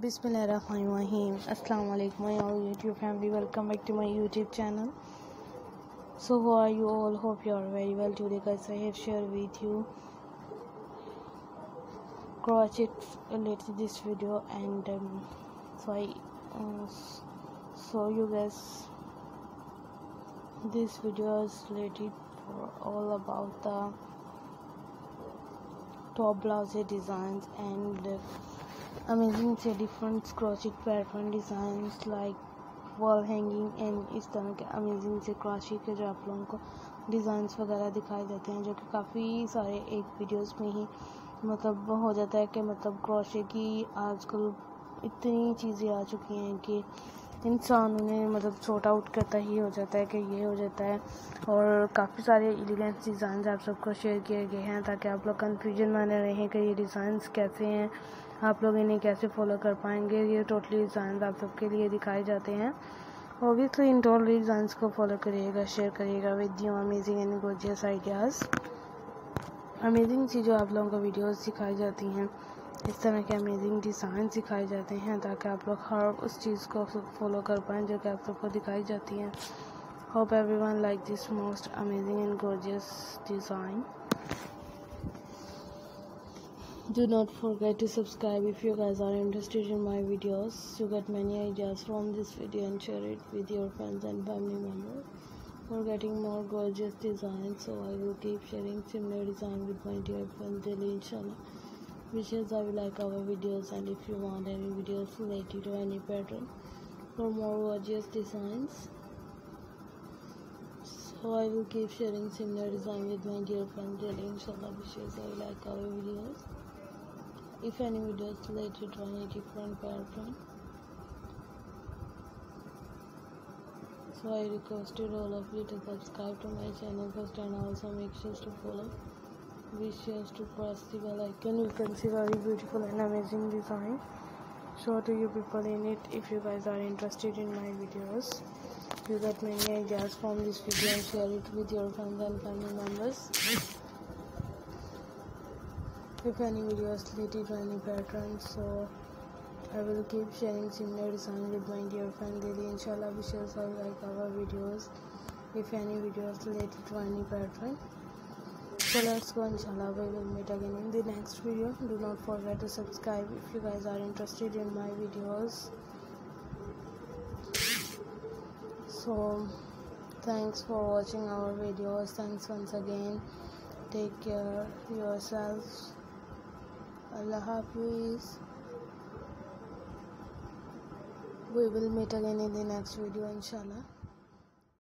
Bismillahirrahmanirrahim. Assalamu alaikum my all YouTube family. Welcome back to my YouTube channel. So how are you all? Hope you are very well today guys. I have shared with you crochet related this video and um, so I uh, so you guys this video is related for all about the top blouse designs and uh, amazing से different crochet pattern design like wall hanging and इस तरह के amazing से crochet के जो आप लोगों को डिज़ाइंस वगैरह दिखाए जाते हैं, जो कि काफ़ी सारे एक वीडियोस में ही मतलब हो जाता है कि मतलब क्रॉशे की आजकल इतनी चीज़ें आ चुकी हैं कि इंसान उन्हें मतलब सॉर्ट आउट करता ही हो जाता है कि ये हो जाता है। और काफ़ी सारे एलिगेंस डिज़ाइन आप सबको शेयर किए गए हैं ताकि आप लोग कन्फ्यूज़न में न रहें कि ये डिज़ाइंस कैसे हैं, आप लोग इन्हें कैसे फॉलो कर पाएँगे। ये टोटली डिज़ाइन आप सबके लिए दिखाए जाते हैं। ऑब्वियसली इन टोटल डिज़ाइंस को फॉलो करिएगा शेयर करिएगा with you amazing and gorgeous ideas amazing सी जो आप लोगों को वीडियोस दिखाई जाती हैं। इस तरह के अमेजिंग डिज़ाइन सिखाए जाते हैं ताकि आप लोग हर उस चीज़ को फॉलो कर पाएँ जो कि आप सबको दिखाई जाती हैं hope everyone like this most amazing and gorgeous design do not forget to subscribe if you guys are interested in my videos you get many ideas from this video and share it with your friends and family members for getting more gorgeous designs so i will keep sharing similar design with my dear friends daily inshallah wishes i will like our videos and if you want any videos related to any pattern for more gorgeous designs so i will keep sharing similar design with my dear friends daily inshallah wishes i will like our videos. If any videos related to any different pattern so i requested all of you to subscribe to my channel first and also make sure to follow sure to press the bell icon you can see very beautiful and amazing design. Show to you people in it if you guys are interested in my videos you get many ideas from this video and share it with your friends and family members. If any videos related to any pattern so I will keep sharing similar design with my dear friend Didi. Inshallah wishes I like our videos. If any videos related to any pattern let's go inshallah we will meet again in the next video. Do not forget to subscribe if you guys are interested in my videos. So thanks for watching our videos. Thanks once again. Take care yourselves. Allah Hafiz. We will meet again in the next video, inshallah.